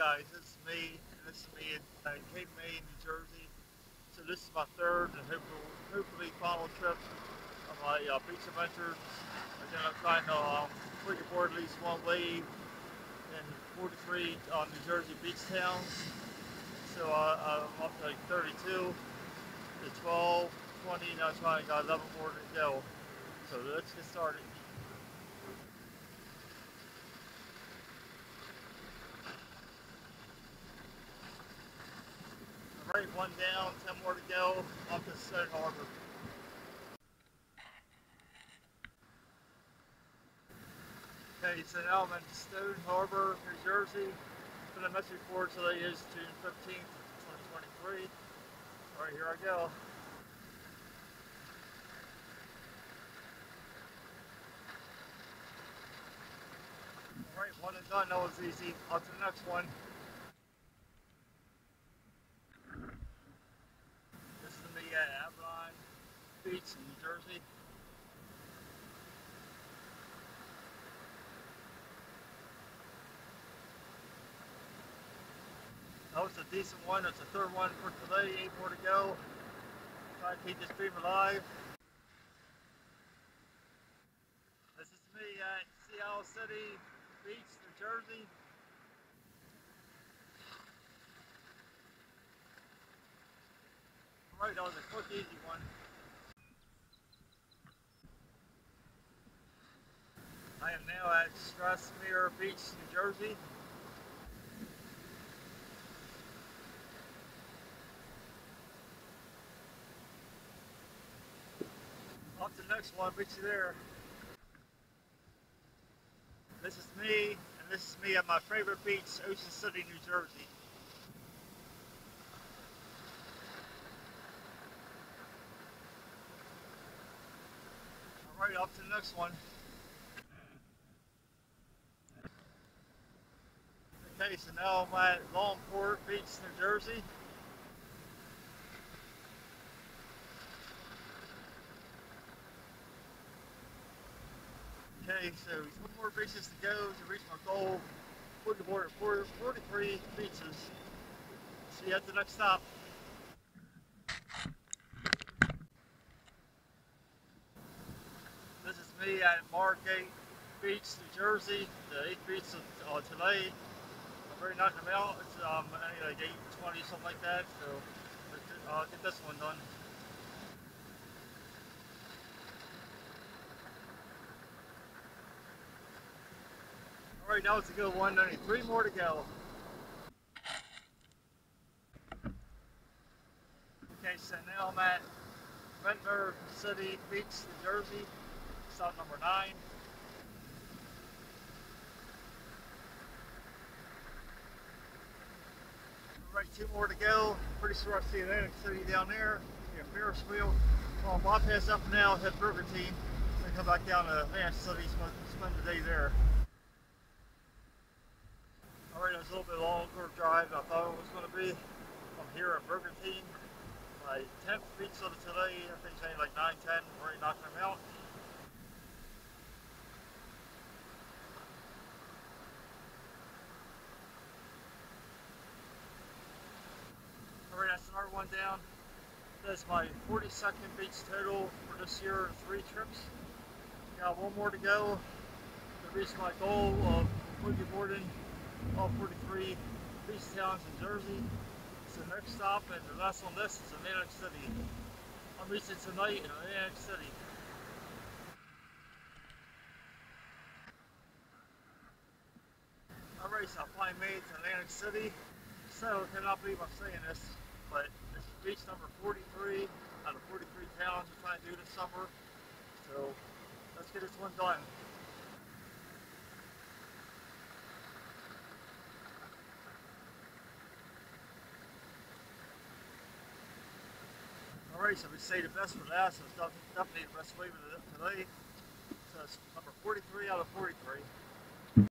guys, this is me, this is me in uh, Cape May, New Jersey. So this is my third and hopefully, hopefully final trip of my uh, beach adventures. Again, I'm trying to um, put aboard at least one wave in 43 uh, New Jersey beach towns. So uh, I'm up to like 32 to 12, 20, now trying to got 11 more to go. So let's get started. Right, one down, 10 more to go, up to Stone Harbor. Okay, so now I'm in Stone Harbor, New Jersey. For the message report today is June 15th, 2023. Alright, here I go. Alright, one and done, that was easy. On to the next one. This is the uh, Avalon Beach in New Jersey. Oh, that was a decent one. It's the third one for today. Eight more to go. Try to keep this stream alive. This is me at Sea Isle City Beach, New Jersey. Right, that was a quick, easy one. I am now at Strathmere Beach, New Jersey. Up to the next one, beat you there. This is me, and this is me at my favorite beach, Ocean City, New Jersey. Alright, off to the next one. Okay, so now I'm at Longport Beach, New Jersey. Okay, so one more beaches to go to reach my goal. Looking forward to 43 beaches. See you at the next stop. This is me at Margate Beach, New Jersey, the eighth beach of uh, today. Very knocking them out. It's um, like 820, something like that. So I'll get this one done. Alright, now it's a good one. Only three more to go. Okay, so now I'm at Ventnor City Beach, New Jersey. Stop number nine. Alright, two more to go. Pretty sure I see Atlantic City down there. Yeah, Ferris wheel. Well, bypass up now, head Brigantine, and come back down to Atlantic City, spend, spend the day there. Alright, it was a little bit longer drive than I thought it was going to be. I'm here at Burger Team. My 10th beach of today, I think it's only like 9, 10, already knocking them out. Alright, that's another one down. That's my 42nd beach total for this year, three trips. Got one more to go to reach my goal of boogie boarding all 43 beach towns in Jersey. So next stop and the last on this is Atlantic City. I'm reaching tonight in Atlantic City. Alright, so I finally made to Atlantic City. So I cannot believe I'm saying this, but this is beach number 43 out of 43 towns we're trying to do this summer. So let's get this one done. Alright, so we say the best for last, so it's definitely the best flavor today. So it's number 43 out of 43.